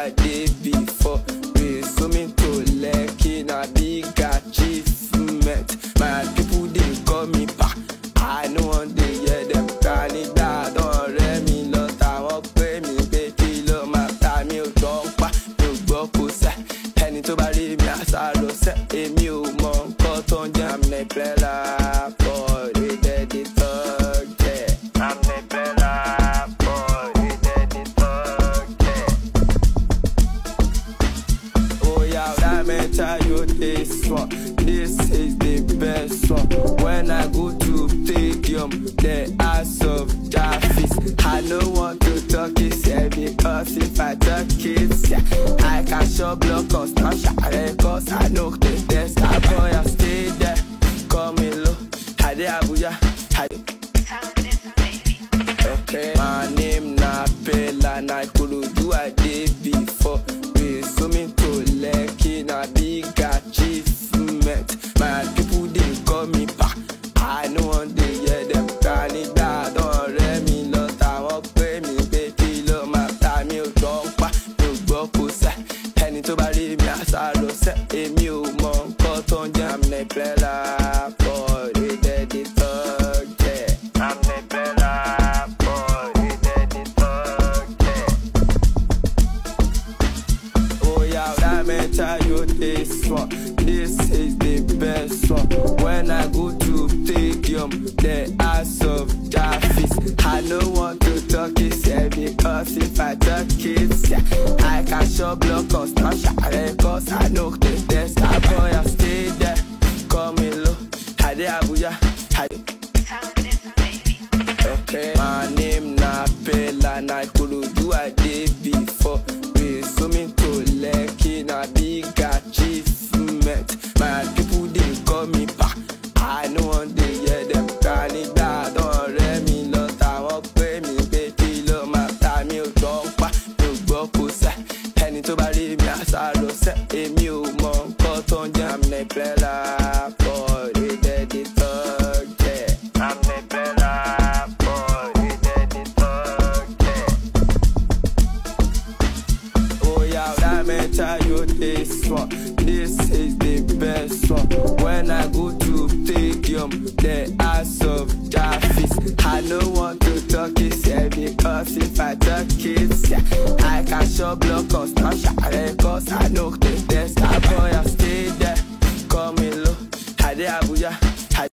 i dey before resume to lekki na big achievement. My people dey call me back. i know wan dey hear them ta nígbà don rẹ mi lọ. Tàwọn pé mi pé kí ló máa ta mi ò gbọ́ pa. Mi ò gbọ́ kó sẹ́. Ẹni tó bá rí mi. This one. This is the best one. When I go to stadium, the ass of Jaffis. I don't want to talk it, yeah, because if I talk it, yeah, I can show block or stamp share, cause I know the best. I boy, I stay there, call me low. Hade Abuja, hade. Okay. My name na Peller, na Ikulu, do I debut? Àṣà lọ sẹ́, èmi ò mọ nǹkan tó ń jẹ́ àmì pẹ́lá pọ̀ ìdẹ́dẹ́ tọ́jẹ́. Àmì pẹ́lá pọ̀ ìdẹ́dẹ́ tọ́jẹ́. Oh yeah, that man tell you this one. This is the best one. When I go to stadium, the ass of Jaffis. I no want to talk it if I talk it, yeah, I can show block us, not share cause I know the test. I boy, I stay there, call me low. Dey Abuja, I Okay. My name na Peller, na Ikorodu I pẹ́lá pọ̀ ìdẹ́dẹ́ tọ́jẹ́. Oh tell you this one. This is the best one. When I go to stadium, the ass of Jaffis. I no want to talk it yeah, because if I talk it, yeah, I can show block cause I know the